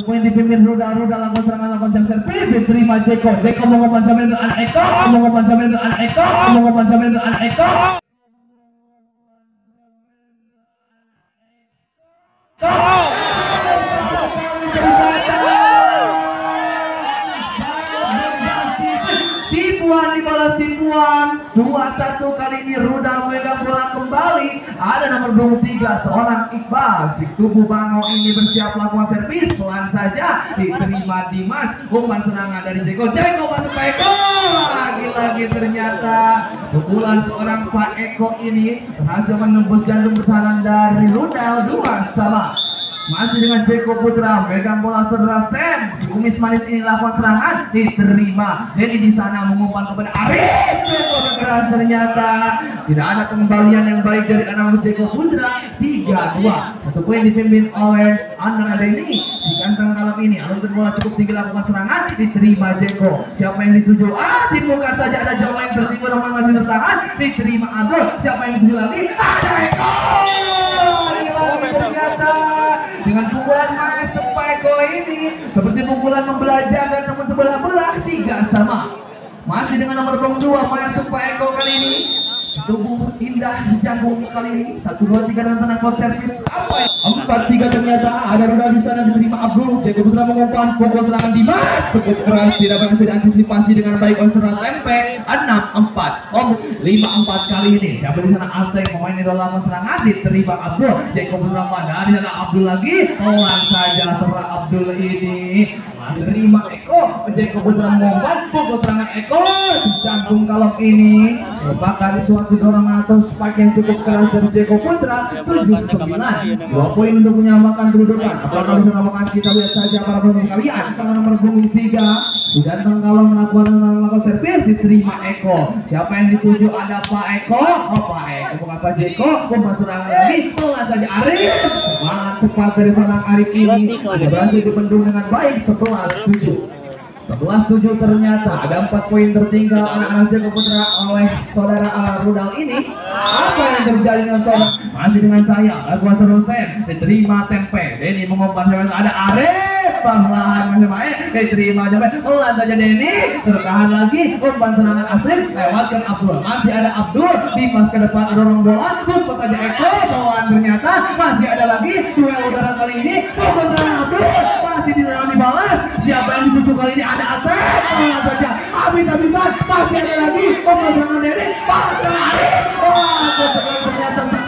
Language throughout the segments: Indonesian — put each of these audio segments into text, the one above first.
Poin dipimpin Ruda, Ruda lakukan serangan lakukan jam servis diterima Jeko. Jeko mengumpan sambil dengan anak Eko, mengumpan sambil dengan anak Eko, mengumpan sambil dengan anak Eko. 2-1 kali ini Rudal memegang bola kembali. Ada nomor 23 seorang Iqbal. Si tubuh Bango ini bersiap melakukan servis. Pelan saja diterima Dimas. Umpan serangan dari Jeko. Jeko masuk ke Eko. Lagi-lagi ternyata pukulan seorang Pak Eko ini berhasil menembus jantung pertahanan dari Rudal. Dua sama masih dengan Jeko Putra, pegang bola saudara Sam. Si kumis manis ini lakukan serangan, diterima. Denny di sana mengumpan kepada Arif. Jeko keras ternyata tidak ada kembalian yang baik dari anak Jeko Putra. 3-2. Satu poin dipimpin oleh Anang Denny. Di kantong kalap ini, alur bola cukup tinggi lakukan serangan, diterima Jeko. Siapa yang dituju? Ah, dibuka saja ada jauh yang tertipu namun masih tertahan. Diterima Abdul. Siapa yang dituju lagi? Ada Eko. Ternyata dengan pukulan masuk Pak Eko ini seperti pukulan membelajarkan namun terbelah-belah tiga sama. Masih dengan nomor punggung dua masuk Pak Eko kali ini. Tubuh indah jagung kali ini. Satu dua tiga dan tenang close service apa ya empat tiga ternyata ada roda di sana diterima Abdul Jeko Putra mengumpan pukul serangan Dimas cukup keras tidak berhasil diantisipasi dengan baik oleh serangan tempe enam empat om lima empat kali ini. Siapa di sana? Aseng pemain di dalam serangan diterima Abdul Jeko Putra pada di sana Abdul lagi. Pelan saja serang Abdul ini. Menerima Eko. Jeko Putra mengumpan pukul serangan Eko. Jantung kalap ini. Merupakan suatu dorongan atau spike yang cukup keras dari Jeko Putra. 7-9 dua poin untuk menyamakan kedudukan apakah bisa menyamakan kita lihat saja para pemain kalian? Karena nomor punggung 3 Ganteng kalau melakukan melakukan servis diterima Eko. Siapa yang dituju ada Pak Eko. Oh Pak Eko. Bukan Pak Jeko. Umpan serangan lagi pelan saja Arif. Sangat cepat dari seorang Arif ini. Berhasil dibendung dengan baik 11-7 11 7 ternyata ada 4 poin tertinggal anak-anak Joko Putra oleh saudara Rudal ini. Apa yang terjadi dengan saudara? Masih dengan saya Aku Rosen. Diterima tempe. Denny mengumpan ada Arif. Perlahan masih main diterima tempe. Pelan saja Denny. Tertahan lagi. Umpan serangan Aslim lewatkan Abdul. Masih ada Abdul. Di pas ke depan dorong bola pukul saja Eko. Pelan ternyata masih ada lagi. Duel udara kali ini. Pukul serangan Abdul masih di dibalas siapa yang dituju kali ini? Ada Asep. Saja habis-habisan masih ada lagi. Serangan Denny pelan Arif wah ternyata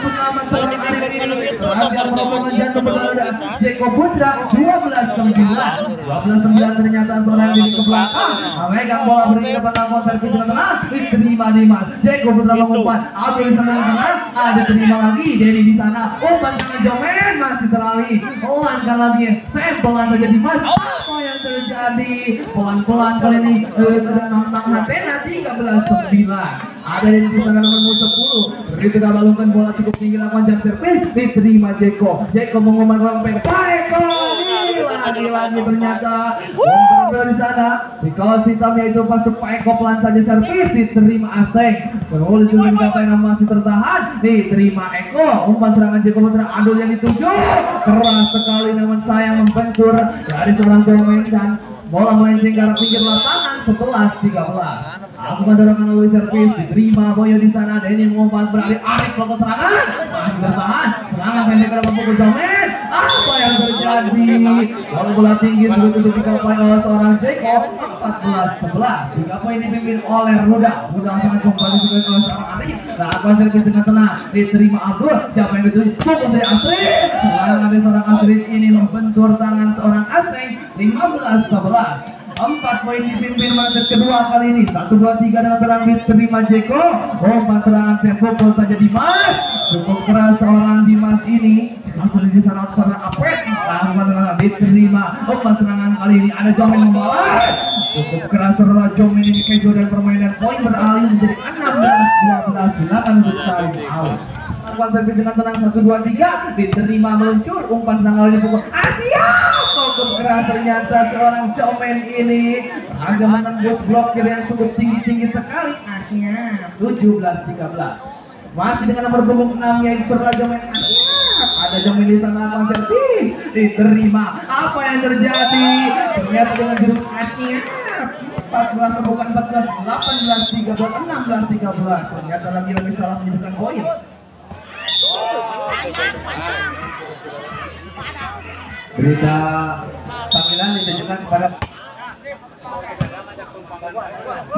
berhasil merobohkan jantung berada Jeko Putra 12 9 12 9 ternyata seorang diri ke belakang memegang bola beri ke belakang konser ke tengah. Diterima Dimas Jeko Putra mengumpan di sana? Tengah ada terima lagi. Denny di sana. Umpan dengan Jomen masih teralih. Pelankan lagi saya pelan saja Dimas. Apa yang terjadi pelan-pelan kali ini. Nonton Hatena 13 9 ada yang di sana nomor 10 begitu balungkan bola cukup tinggi lakukan jam servis diterima Jeko. Jeko mengumpan bola ke Pak Eko lagi-lagi ternyata. Bomber di sana. Si kaos hitam yaitu masuk Pak Eko pelan saja servis diterima Aseng Terus dengan kata yang masih tertahan. Diterima Eko. Umpan serangan Jeko Putra Adul yang dituju. Keras sekali namun sayang membentur. Dari seorang Jomen dan bola melenceng ke pinggir lapangan 11 13 Lakukan dorongan melalui servis diterima Boyo di sana Denny mengumpan beralih Arif melakukan serangan. Masih bertahan. Serangan pendek ke depan pukul Jomen apa yang terjadi? Bola bola tinggi sudah tutup tiga poin oleh seorang Jeko 14 11 tiga poin dipimpin oleh Ruda. Ruda sangat kembali juga oleh seorang Arif lakukan servis dengan tenang diterima Abdul. Siapa yang dituju pukul dari Astrid. Serangan dari seorang Astrid ini membentur tangan seorang Astrid 15 11 empat poin dipimpin menit kedua kali ini. Satu dua tiga dengan terang diterima Jeko. Umpan serangan saya pukul saja Dimas. Cukup keras seorang Dimas ini. Langsung di sana seorang Apet. Umpan serangan diterima umpan serangan kali ini. Ada Jomen membalas cukup keras seorang Jomen ini kejo dan permainan poin beralih menjadi 16 12 silakan untuk saling out umpan servis dengan tenang satu dua tiga. Diterima meluncur. Umpan serangan ini pukul Asia cukup keras ternyata seorang Jomen ini agak menembus blokir yang cukup tinggi-tinggi sekali. Asia. 17-13 Masih dengan nomor punggung 6 yaitu Surajo main ada Jamin di sana servis diterima. Apa yang terjadi? Ternyata dengan jurus asnya 14 bukan 14 18 13 16 13 ternyata lagi-lagi salah menyebutkan poin berita panggilan ditujukan kepada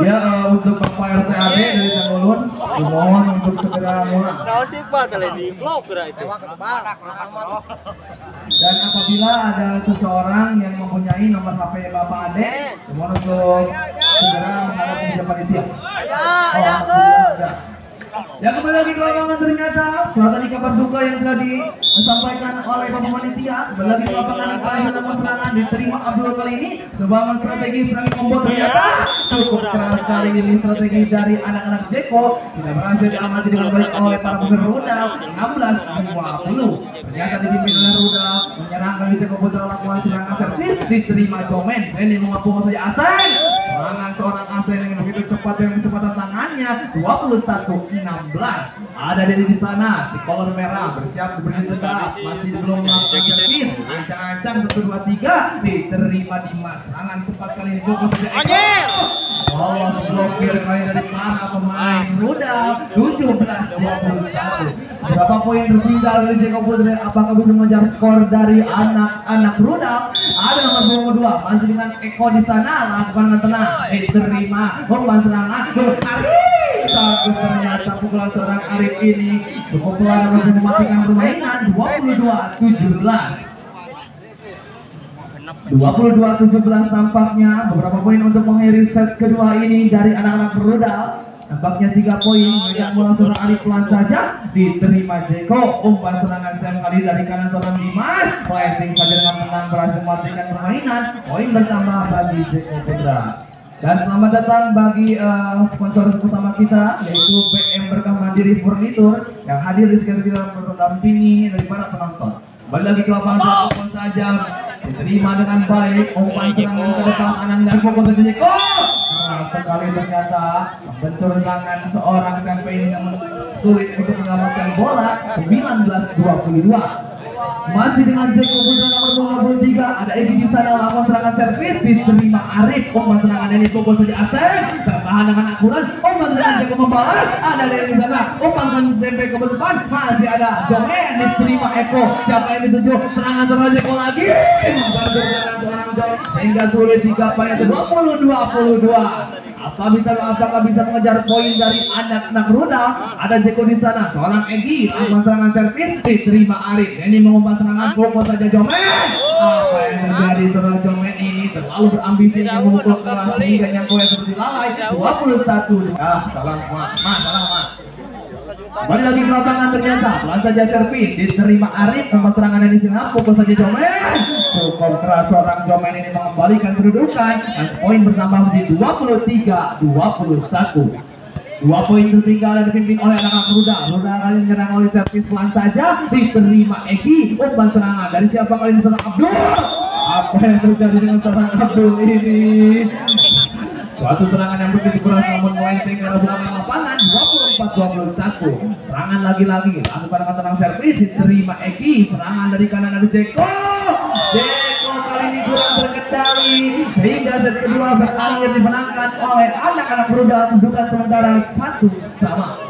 Ya uh, untuk Bapak RTAD dari Tanggulun dimohon untuk segera mulai. Dan apabila ada seseorang yang mempunyai nomor HP Bapak Ade, dimohon untuk segera menghadap di depan panitia. Oh. Ya kembali lagi ke lapangan ternyata. Setelah tadi kabar duka yang telah disampaikan oleh Bapak Panitia. Kembali lagi ke lapangan. Yang dalam serangan diterima Abdul kali ini sebangun strategi serangan combo ternyata cukup keras kali ini strategi dari anak-anak Jeko. Tidak berhasil diamati dengan baik oleh para pemain rudal 16 20 ternyata dipimpin oleh rudal menyerangkan di Jeko Putra lakukan serangan servis. Diterima Jomen ini mengaku saja Asen serangan seorang Asen yang begitu cepat dengan kecepatan tangannya 21 16 ada dari di sana. Si kolor merah bersiap berdiri tegak masih belum melakukan servis ancang-ancang satu dua tiga. Diterima Dimas serangan cepat kali ini. Fokus saja Oh, blokir kali dari mana pemain rudal 17 21 berapa poin tertinggal dari Jeko Putri apakah bisa mengejar skor dari anak-anak rudal ada nomor punggung dua. Masih dengan Eko di sana. Lakukan tenang? Diterima. Korban serangan bagus ternyata pukulan seorang Arif ini. Cukup pelan untuk mematikan permainan. 22 17 22-17 tampaknya. Beberapa poin untuk mengakhiri set kedua ini dari anak-anak rudal Nampaknya tiga poin yang bola seorang Arif pelan saja diterima Jeko. Umpan serangan Sam kali dari kanan seorang Dimas. Flashing saja dengan tenang berhasil mematikan permainan. Poin bertambah bagi Jeko Putra dan selamat datang bagi uh, sponsor utama kita yaitu BM Berkah Mandiri Furnitur yang hadir di sekitar kita mendampingi dari para penonton. Kembali lagi ke lapangan satu saja. Diterima dengan baik. Umpan serangan ke depan kanan dan fokus saja Nah, sekali ternyata bentur tangan seorang campaign yang sulit untuk menyelamatkan bola 19-22 masih dengan Jeko Putra nomor 23 ada Egi di sana lakukan serangan servis. Diterima Arif. Umpan serangan ini fokus saja Asep tertahan dengan akurat. Umpan serangan Jeko membalas ada dari di sana. Umpan sampai ke depan masih ada Jomen diterima Eko. Siapa yang dituju? Serangan serangan Jeko lagi. Serangan seorang sehingga sulit digapai 20 22 apa bisa apakah bisa mengejar poin dari anak-anak rudal? Ada Jeko di sana, seorang Egi, lakukan serangan servis, diterima Arif. Ini mengumpan serangan pokok saja Jomen. Apa yang terjadi seorang Jomen ini terlalu berambisi yang memukul keras sehingga yang poin seperti lalai. 21. Ah, salah mas, mas, salah mas. Kembali lagi ke lapangan ternyata Pelan saja servis Diterima Arif Nomor serangan di sini Pukul saja Jomen Cukup keras seorang Jomen ini Mengembalikan kedudukan Dan poin bertambah menjadi 23 21 Dua poin tertinggal yang dipimpin oleh anak-anak Ruda. Ruda kali menyerang oleh servis pelan saja diterima Eki. Umpan serangan dari siapa kali ini seorang Abdul. Apa yang terjadi dengan seorang Abdul ini? Suatu serangan yang begitu keras namun melenceng ke bukan lapangan 24-21 Serangan lagi-lagi lalu pada tenang servis diterima Eki. Serangan dari kanan dari Jeko. Jeko kali ini kurang terkendali Sehingga set kedua berakhir dimenangkan oleh anak-anak berudal Kedudukan sementara satu sama